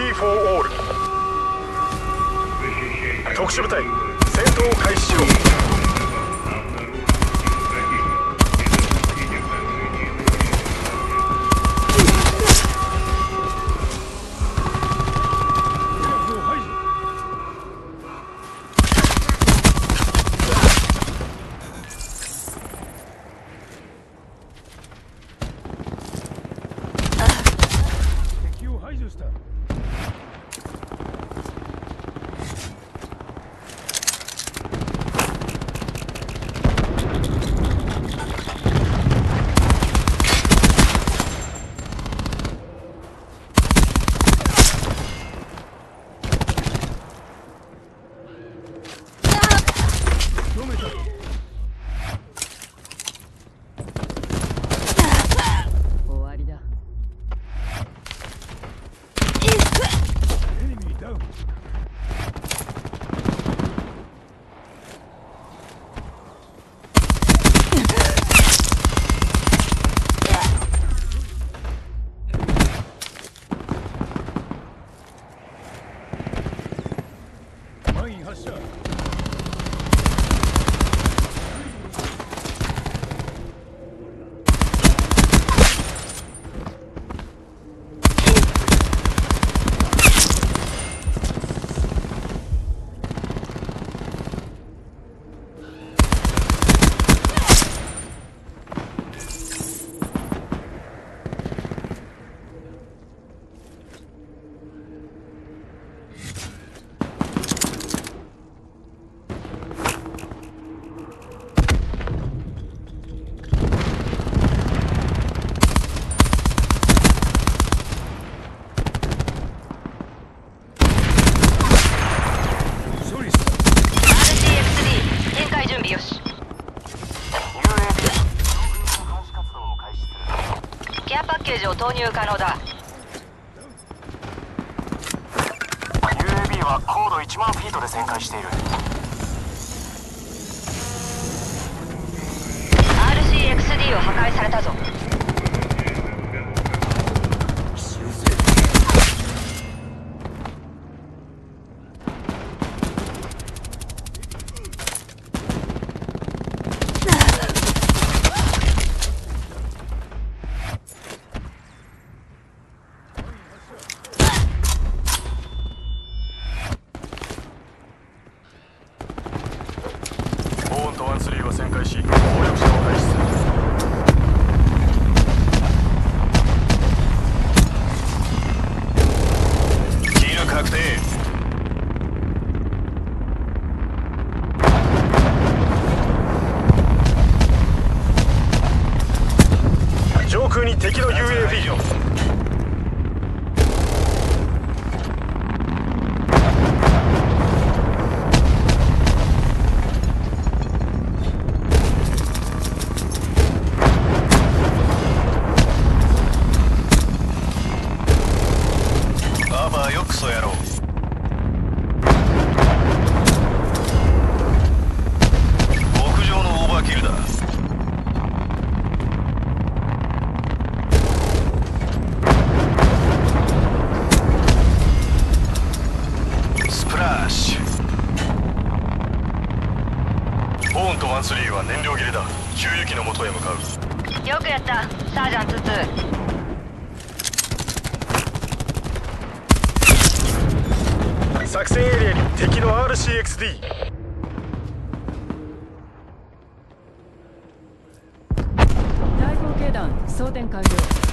リー・フォー・オール特殊部隊戦闘開始しろを投入可能だ。UAB は高度1万フィートで旋回している。RCXD を破壊されたぞ敵の UAV ババアよクソ野郎屋は燃料切れだ。給油機の元へ向かう。よくやった。サージャント2作戦エリアに敵の RCXD 第合計団装填完了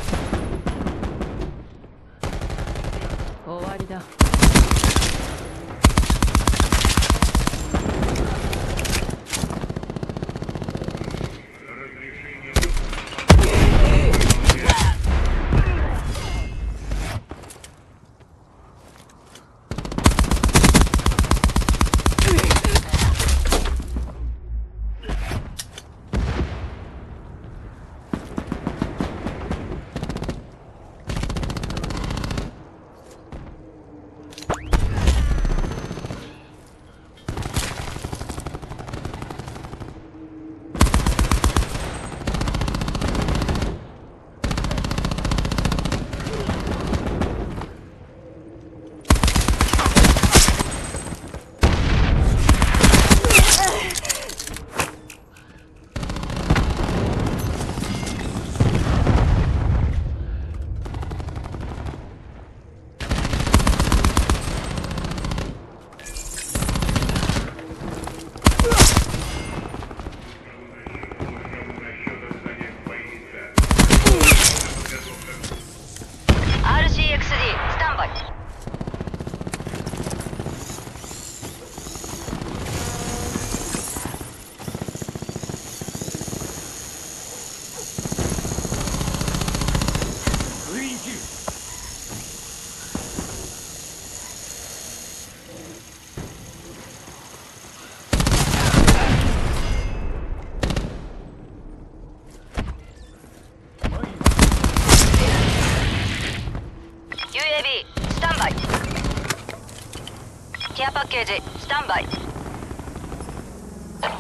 ゲージスタンバイ。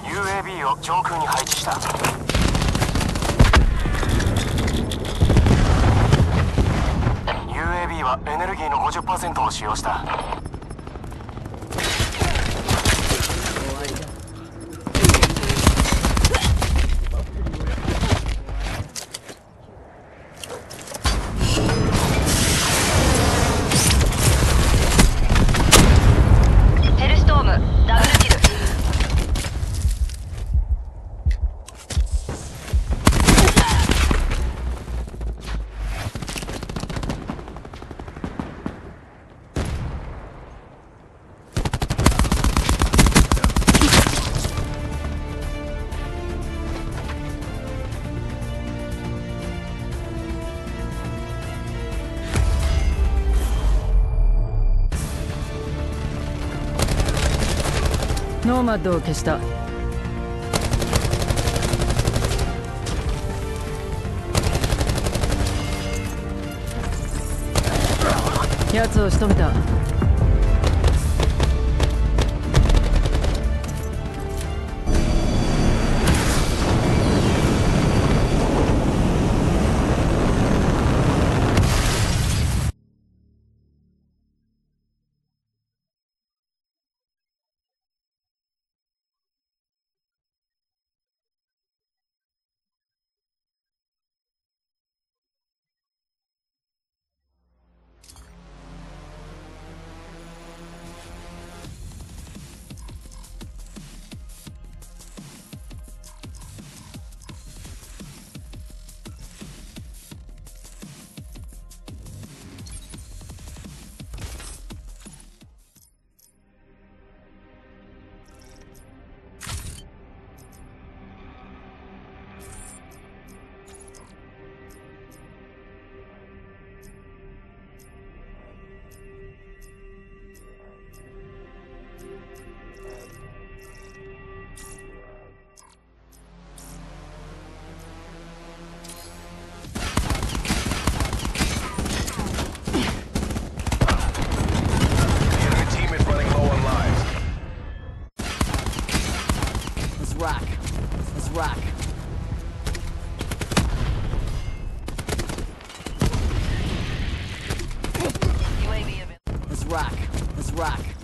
UAB を上空に配置した。UAB はエネルギーの50%を使用した。ノーマッドを消した。奴を仕留めた。Rock.